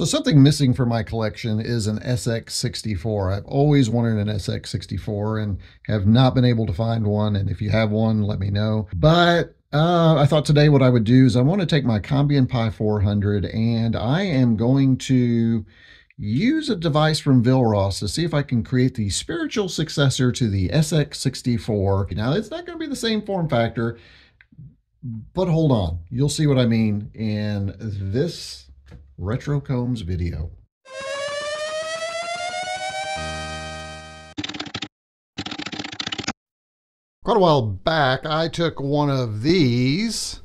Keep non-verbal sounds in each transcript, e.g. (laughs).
So something missing from my collection is an SX64. I've always wanted an SX64 and have not been able to find one. And if you have one, let me know. But uh, I thought today what I would do is I want to take my Combian Pi 400 and I am going to use a device from Vilros to see if I can create the spiritual successor to the SX64. Now, it's not going to be the same form factor, but hold on. You'll see what I mean in this Retro Combs video. Quite a while back, I took one of these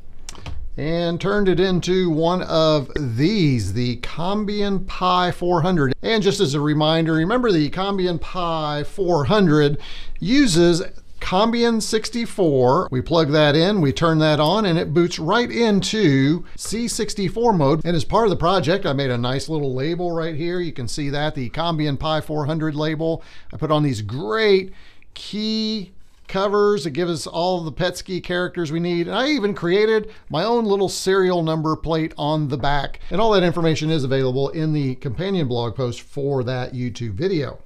and turned it into one of these, the Combian Pi 400. And just as a reminder, remember the Combian Pi 400 uses Combian 64. We plug that in, we turn that on, and it boots right into C64 mode. And as part of the project, I made a nice little label right here. You can see that, the Combian Pi 400 label. I put on these great key covers that give us all the PETSCII characters we need. And I even created my own little serial number plate on the back. And all that information is available in the companion blog post for that YouTube video.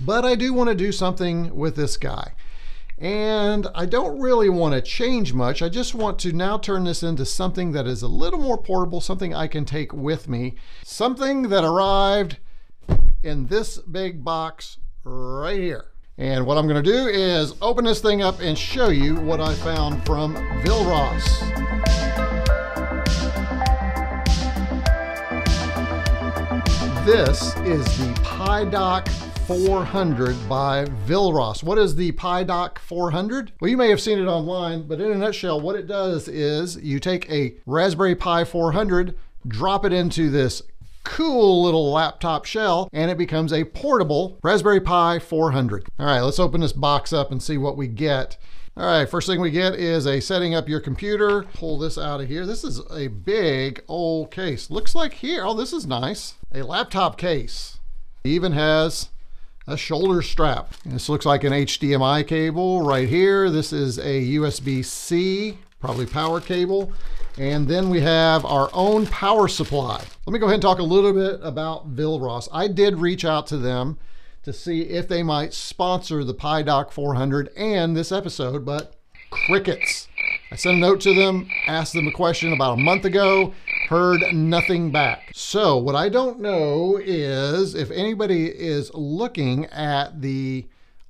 But I do want to do something with this guy. And I don't really want to change much. I just want to now turn this into something that is a little more portable, something I can take with me. Something that arrived in this big box right here. And what I'm going to do is open this thing up and show you what I found from Vilros. This is the PiDock 400 by Vilros. What is the PiDock 400? Well, you may have seen it online, but in a nutshell, what it does is you take a Raspberry Pi 400, drop it into this cool little laptop shell, and it becomes a portable Raspberry Pi 400. All right, let's open this box up and see what we get. All right, first thing we get is a setting up your computer. Pull this out of here. This is a big old case. Looks like here, oh, this is nice. A laptop case. Even has a shoulder strap. This looks like an HDMI cable right here. This is a USB-C, probably power cable. And then we have our own power supply. Let me go ahead and talk a little bit about Vilros. I did reach out to them to see if they might sponsor the PiDock 400 and this episode, but crickets. I sent a note to them, asked them a question about a month ago, heard nothing back. So what I don't know is if anybody is looking at the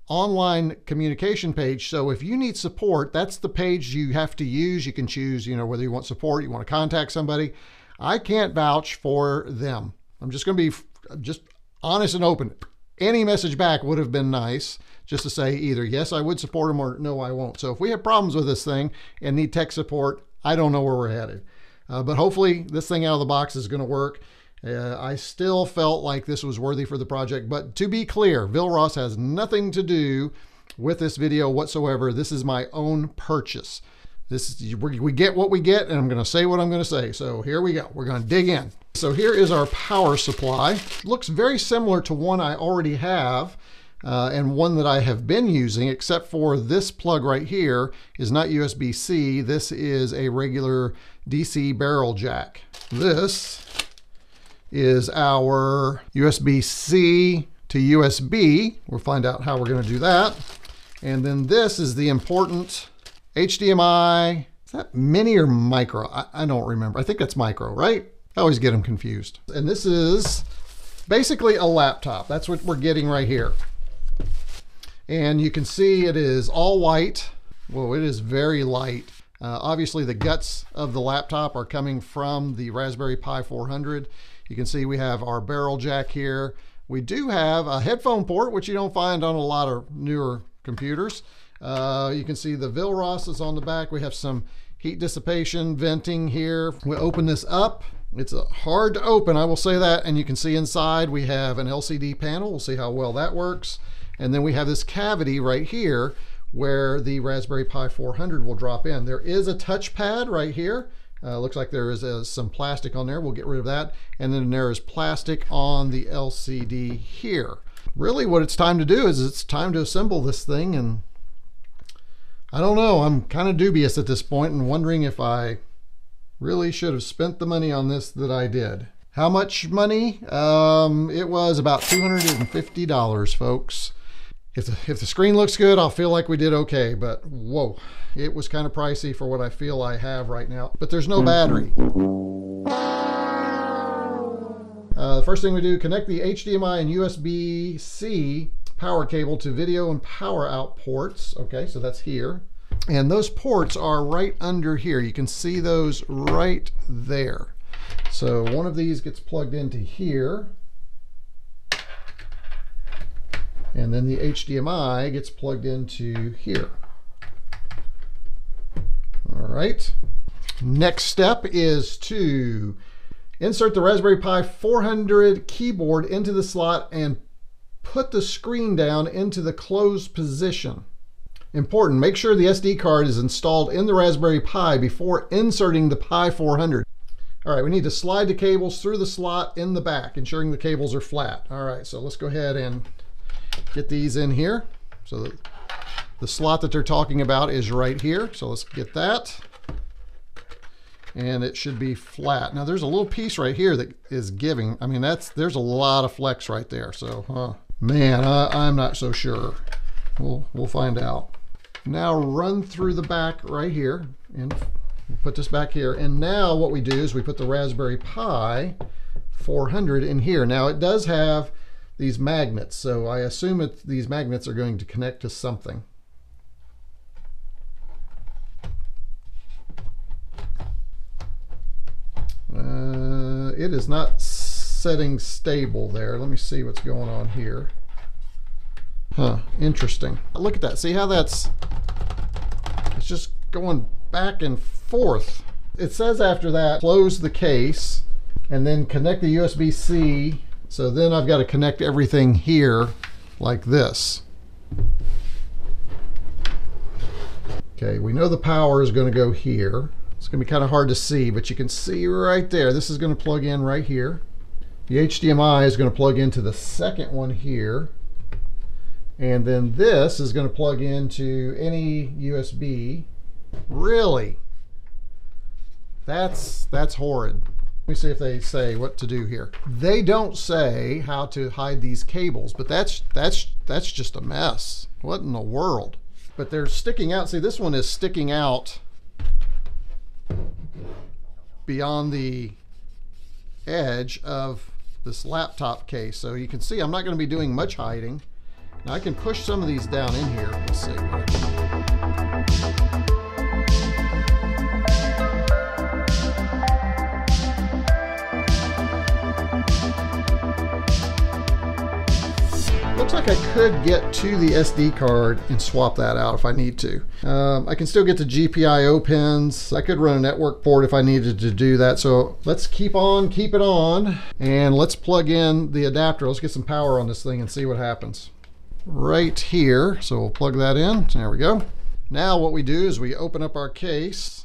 online communication page. So if you need support, that's the page you have to use. You can choose, you know, whether you want support, you want to contact somebody. I can't vouch for them. I'm just going to be just honest and open. Any message back would have been nice just to say either yes, I would support them or no, I won't. So if we have problems with this thing and need tech support, I don't know where we're headed. Uh, but hopefully this thing out of the box is going to work. Uh, I still felt like this was worthy for the project. But to be clear, Vilros has nothing to do with this video whatsoever. This is my own purchase. This is, we get what we get, and I'm going to say what I'm going to say. So here we go. We're going to dig in. So here is our power supply. Looks very similar to one I already have uh, and one that I have been using, except for this plug right here is not USB-C. This is a regular DC barrel jack. This is our USB-C to USB. We'll find out how we're going to do that. And then this is the important HDMI. Is that mini or micro? I, I don't remember. I think that's micro, right? I always get them confused. And this is basically a laptop. That's what we're getting right here. And you can see it is all white. Well, it is very light. Uh, obviously, the guts of the laptop are coming from the Raspberry Pi 400. You can see we have our barrel jack here. We do have a headphone port, which you don't find on a lot of newer computers. Uh, you can see the Vilros is on the back. We have some heat dissipation venting here. We open this up. It's hard to open, I will say that. And you can see inside we have an LCD panel. We'll see how well that works. And then we have this cavity right here where the Raspberry Pi 400 will drop in. There is a touchpad right here. Uh, looks like there is some plastic on there. We'll get rid of that. And then there is plastic on the LCD here. Really what it's time to do is it's time to assemble this thing and I don't know. I'm kind of dubious at this point and wondering if I really should have spent the money on this that I did. How much money? Um, it was about $250, folks. If the, if the screen looks good, I'll feel like we did okay, but whoa, it was kind of pricey for what I feel I have right now. But there's no battery. Uh, the first thing we do, connect the HDMI and USB-C power cable to video and power out ports. Okay, so that's here. And those ports are right under here. You can see those right there. So one of these gets plugged into here. And then the HDMI gets plugged into here. All right. Next step is to insert the Raspberry Pi 400 keyboard into the slot and put the screen down into the closed position. Important, make sure the SD card is installed in the Raspberry Pi before inserting the Pi 400. All right, we need to slide the cables through the slot in the back, ensuring the cables are flat. All right, so let's go ahead and get these in here. So the, the slot that they're talking about is right here. So let's get that. And it should be flat. Now there's a little piece right here that is giving. I mean, that's there's a lot of flex right there. So, uh, man, I'm not so sure. We'll, we'll find out. Now run through the back right here and put this back here. And now what we do is we put the Raspberry Pi 400 in here. Now it does have these magnets, so I assume it, these magnets are going to connect to something. Uh, it is not setting stable there. Let me see what's going on here. Huh, interesting. Look at that. See how that's, it's just going back and forth. It says after that, close the case and then connect the USB-C. So then I've got to connect everything here like this. Okay, we know the power is going to go here. It's going to be kind of hard to see, but you can see right there. This is going to plug in right here. The HDMI is going to plug into the second one here. And then this is going to plug into any USB. Really? That's that's horrid. Let me see if they say what to do here. They don't say how to hide these cables, but that's that's that's just a mess. What in the world? But they're sticking out. See, this one is sticking out beyond the edge of this laptop case. So you can see I'm not going to be doing much hiding. Now I can push some of these down in here. Let's see. Like I could get to the SD card and swap that out if I need to. Um, I can still get the GPIO pins. I could run a network port if I needed to do that. So let's keep on, keep it on, and let's plug in the adapter. Let's get some power on this thing and see what happens. Right here, so we'll plug that in. There we go. Now what we do is we open up our case.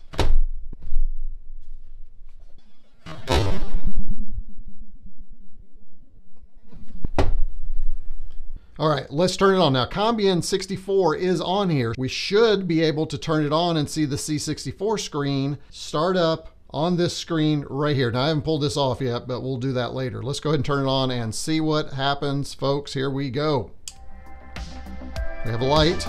All right, let's turn it on. Now, Combian 64 is on here. We should be able to turn it on and see the C64 screen start up on this screen right here. Now, I haven't pulled this off yet, but we'll do that later. Let's go ahead and turn it on and see what happens, folks. Here we go. We have a light.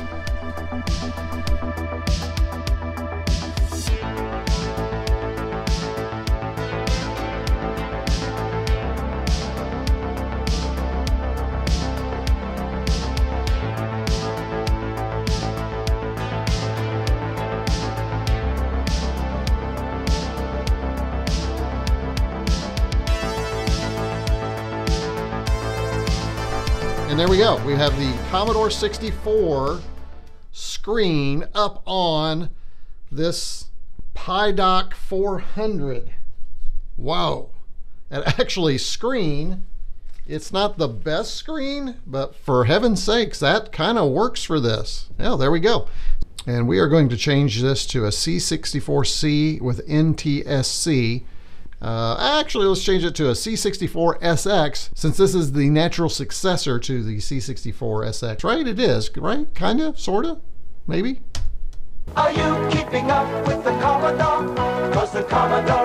And there we go. We have the Commodore 64 screen up on this PiDock 400. Wow. And actually screen, it's not the best screen, but for heaven's sakes, that kind of works for this. Yeah, there we go. And we are going to change this to a C64C with NTSC uh, actually, let's change it to a C64SX since this is the natural successor to the C64SX, right? It is, right? Kind of, sort of, maybe? Are you keeping up with the Commodore? Cause the Commodore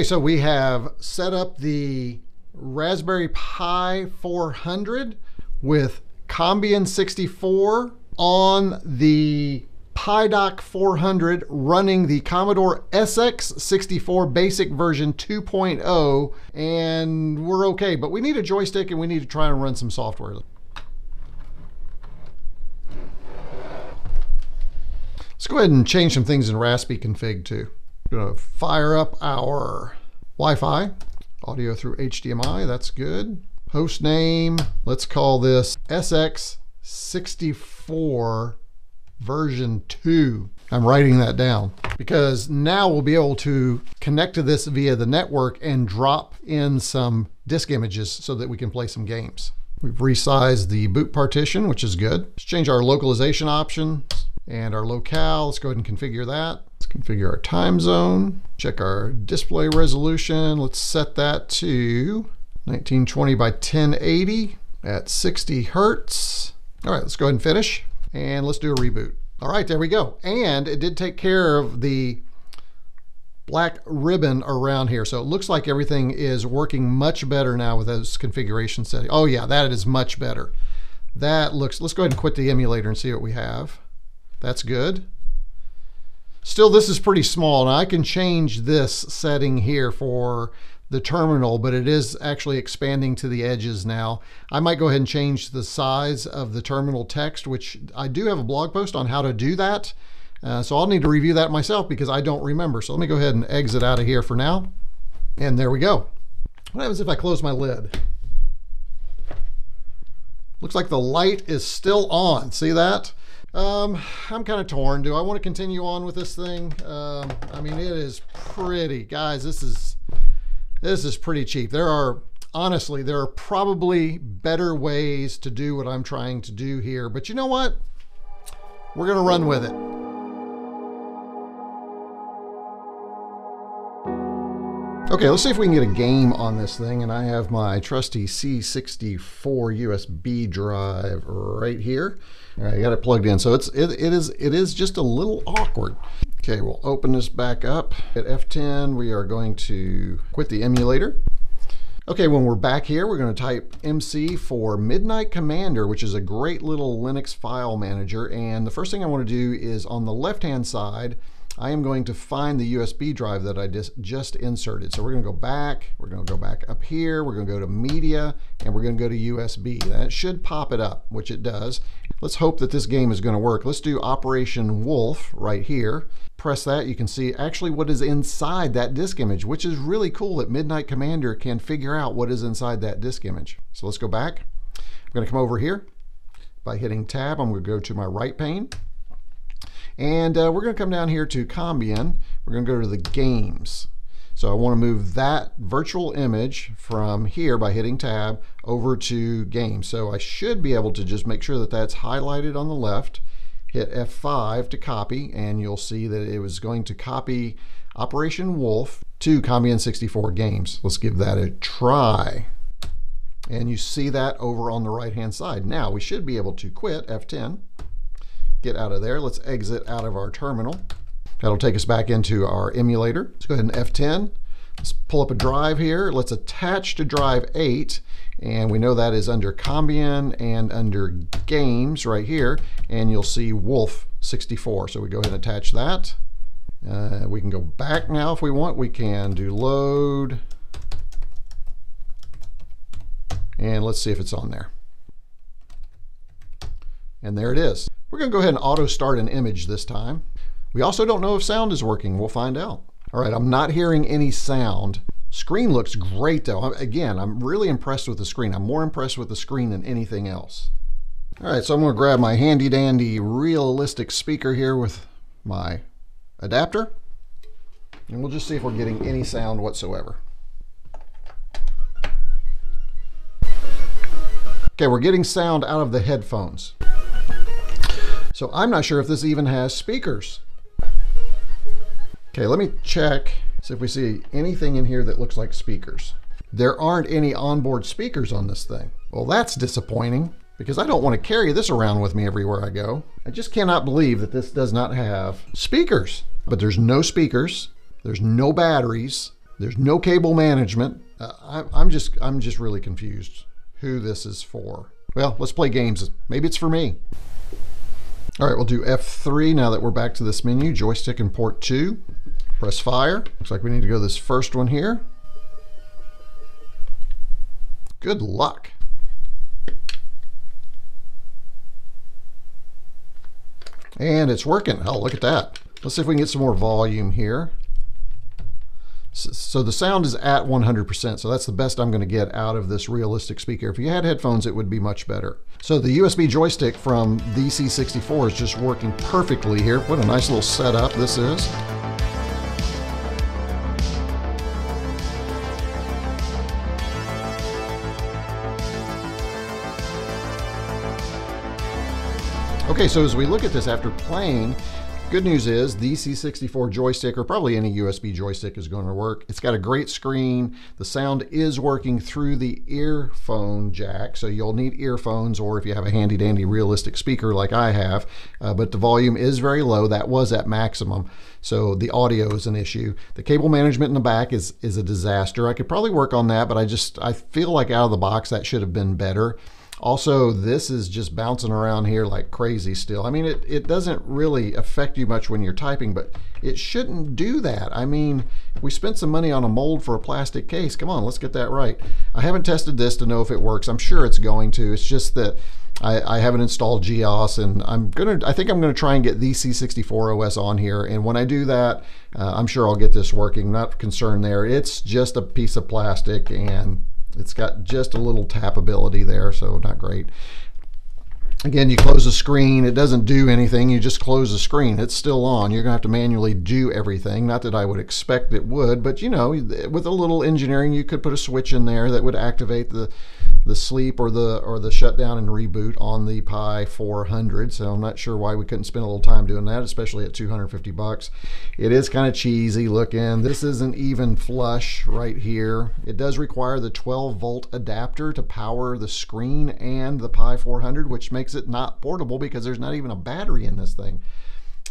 Okay, so we have set up the Raspberry Pi 400 with Combian 64 on the PiDock 400 running the Commodore SX64 basic version 2.0 and we're okay, but we need a joystick and we need to try and run some software. Let's go ahead and change some things in Raspi config too. Gonna fire up our Wi-Fi, audio through HDMI, that's good. Host name, let's call this SX64 version 2. I'm writing that down because now we'll be able to connect to this via the network and drop in some disk images so that we can play some games. We've resized the boot partition, which is good. Let's change our localization options and our locale. Let's go ahead and configure that. Let's configure our time zone. Check our display resolution. Let's set that to 1920 by 1080 at 60 hertz. All right, let's go ahead and finish. And let's do a reboot. All right, there we go. And it did take care of the black ribbon around here. So it looks like everything is working much better now with those configuration settings. Oh yeah, that is much better. That looks, let's go ahead and quit the emulator and see what we have. That's good. Still, this is pretty small. Now I can change this setting here for the terminal, but it is actually expanding to the edges now. I might go ahead and change the size of the terminal text, which I do have a blog post on how to do that. Uh, so I'll need to review that myself because I don't remember. So let me go ahead and exit out of here for now. And there we go. What happens if I close my lid? Looks like the light is still on. See that? Um, I'm kind of torn. Do I want to continue on with this thing? Um, I mean, it is pretty, guys. This is this is pretty cheap. There are honestly, there are probably better ways to do what I'm trying to do here. But you know what? We're gonna run with it. Okay, let's see if we can get a game on this thing. And I have my trusty C64 USB drive right here. All right, I got it plugged in. So it's it, it is it is just a little awkward. Okay, we'll open this back up. At F10, we are going to quit the emulator. Okay, when we're back here, we're going to type MC for Midnight Commander, which is a great little Linux file manager. And the first thing I want to do is on the left-hand side, I am going to find the USB drive that I just, just inserted. So we're going to go back, we're going to go back up here, we're going to go to Media, and we're going to go to USB. That should pop it up, which it does. Let's hope that this game is going to work. Let's do Operation Wolf right here. Press that, you can see actually what is inside that disk image, which is really cool that Midnight Commander can figure out what is inside that disk image. So let's go back. I'm going to come over here by hitting Tab. I'm going to go to my right pane. And uh, we're going to come down here to Combian. We're going to go to the games. So I want to move that virtual image from here by hitting tab over to games. So I should be able to just make sure that that's highlighted on the left, hit F5 to copy, and you'll see that it was going to copy Operation Wolf to Combian 64 games. Let's give that a try. And you see that over on the right hand side. Now we should be able to quit F10 get out of there. Let's exit out of our terminal. That'll take us back into our emulator. Let's go ahead and F10. Let's pull up a drive here. Let's attach to drive 8. And we know that is under Combian and under Games right here. And you'll see Wolf 64. So we go ahead and attach that. Uh, we can go back now if we want. We can do load. And let's see if it's on there. And there it is. We're to go ahead and auto start an image this time. We also don't know if sound is working. We'll find out. All right, I'm not hearing any sound. Screen looks great though. Again, I'm really impressed with the screen. I'm more impressed with the screen than anything else. All right, so I'm to grab my handy dandy realistic speaker here with my adapter. And we'll just see if we're getting any sound whatsoever. Okay, we're getting sound out of the headphones. So I'm not sure if this even has speakers. Okay, let me check, see if we see anything in here that looks like speakers. There aren't any onboard speakers on this thing. Well, that's disappointing because I don't want to carry this around with me everywhere I go. I just cannot believe that this does not have speakers. But there's no speakers, there's no batteries, there's no cable management. Uh, I, I'm just I'm just really confused who this is for. Well, let's play games. Maybe it's for me. All right, we'll do F3 now that we're back to this menu. Joystick and port 2. Press fire. Looks like we need to go this first one here. Good luck. And it's working. Oh, look at that. Let's see if we can get some more volume here. So the sound is at 100%, so that's the best I'm going to get out of this realistic speaker. If you had headphones, it would be much better. So the USB joystick from the C64 is just working perfectly here. What a nice little setup this is. Okay, so as we look at this after playing, good news is the C64 joystick, or probably any USB joystick, is going to work. It's got a great screen. The sound is working through the earphone jack, so you'll need earphones, or if you have a handy dandy realistic speaker like I have, uh, but the volume is very low. That was at maximum, so the audio is an issue. The cable management in the back is, is a disaster. I could probably work on that, but I just I feel like out of the box that should have been better. Also, this is just bouncing around here like crazy still. I mean, it, it doesn't really affect you much when you're typing, but it shouldn't do that. I mean, we spent some money on a mold for a plastic case. Come on, let's get that right. I haven't tested this to know if it works. I'm sure it's going to. It's just that I, I haven't installed GEOS and I'm gonna I think I'm gonna try and get the C64 OS on here and when I do that uh, I'm sure I'll get this working not concerned there it's just a piece of plastic and it's got just a little tappability there, so not great. Again, you close the screen, it doesn't do anything, you just close the screen. It's still on. You're going to have to manually do everything. Not that I would expect it would, but you know, with a little engineering, you could put a switch in there that would activate the the sleep or the or the shutdown and reboot on the Pi 400. So I'm not sure why we couldn't spend a little time doing that, especially at 250 bucks. It is kind of cheesy looking. This isn't even flush right here. It does require the 12 volt adapter to power the screen and the Pi 400, which makes it not portable because there's not even a battery in this thing.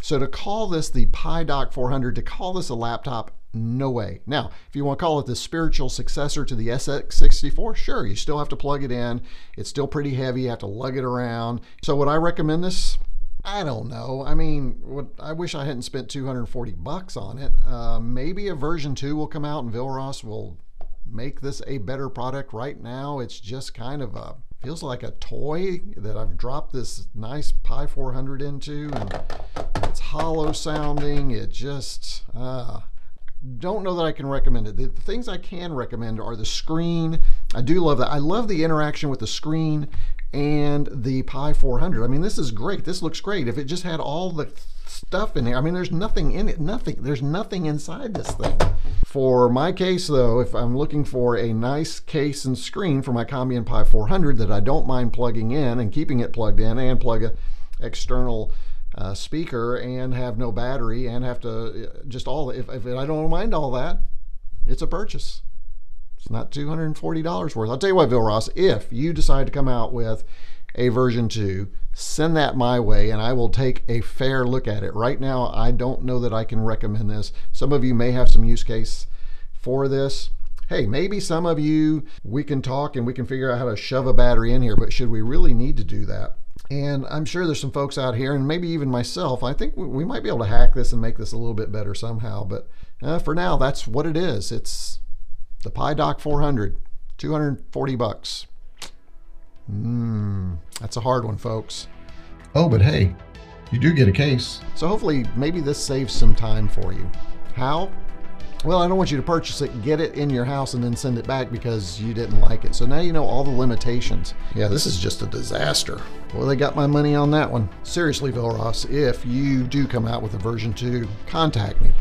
So to call this the Pi Dock 400, to call this a laptop no way. Now, if you want to call it the spiritual successor to the SX64, sure, you still have to plug it in. It's still pretty heavy. You have to lug it around. So would I recommend this? I don't know. I mean, what, I wish I hadn't spent 240 bucks on it. Uh, maybe a version 2 will come out and Vilros will make this a better product. Right now, it's just kind of a feels like a toy that I've dropped this nice Pi 400 into and it's hollow sounding. It just, uh, don't know that I can recommend it. The, the, things I can recommend are the screen. I do love that. I love the interaction with the screen and the Pi 400. I mean, this is great. This looks great. If it just had all the stuff in here, I mean, there's nothing in it. Nothing. There's nothing inside this thing. For my case, though, if I'm looking for a nice case and screen for my Combian Pi 400 that I don't mind plugging in and keeping it plugged in and plug a external uh, speaker and have no battery and have to uh, just all if, if I don't mind all that, it's a purchase. It's not $240 worth. I'll tell you what, Vilros. if you decide to come out with a version 2, send that my way and I will take a fair look at it. Right now, I don't know that I can recommend this. Some of you may have some use case for this. Hey, maybe some of you, we can talk and we can figure out how to shove a battery in here, but should we really need to do that? And I'm sure there's some folks out here, and maybe even myself, I think we might be able to hack this and make this a little bit better somehow. But uh, for now, that's what it is. It's the Pi Dock 400, 240 bucks. Mmm, that's a hard one, folks. Oh, but hey, you do get a case. So hopefully, maybe this saves some time for you. How? Well, I don't want you to purchase it, get it in your house, and then send it back because you didn't like it. So now you know all the limitations. Yeah, this is just a disaster. Well, they got my money on that one. Seriously, Vilros, if you do come out with a version 2, contact me.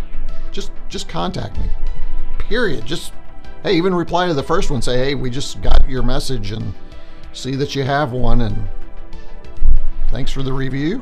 Just just contact me. Period. Just hey, even reply to the first one, say, hey, we just got your message and see that you have one and thanks for the review.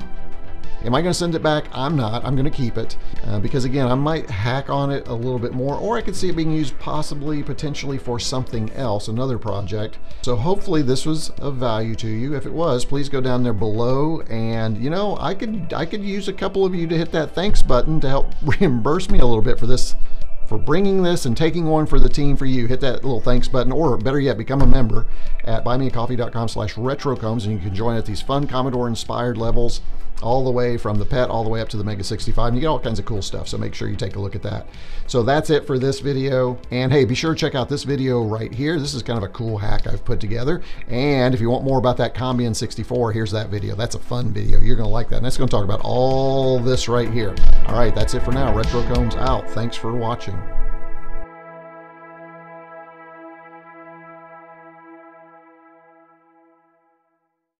Am I going to send it back? I'm not. I'm going to keep it uh, because, again, I might hack on it a little bit more, or I could see it being used possibly, potentially for something else, another project. So hopefully this was of value to you. If it was, please go down there below and, you know, I could, I could use a couple of you to hit that thanks button to help (laughs) reimburse me a little bit for this for bringing this and taking one for the team for you. Hit that little thanks button, or better yet, become a member at buymeacoffee.com slash retrocombs, and you can join at these fun Commodore-inspired levels all the way from the PET all the way up to the Mega 65. And you get all kinds of cool stuff, so make sure you take a look at that. So that's it for this video. And hey, be sure to check out this video right here. This is kind of a cool hack I've put together. And if you want more about that Combian 64, here's that video. That's a fun video. You're going to like that. And it's going to talk about all this right here. All right, that's it for now. Retro Combs out. Thanks for watching.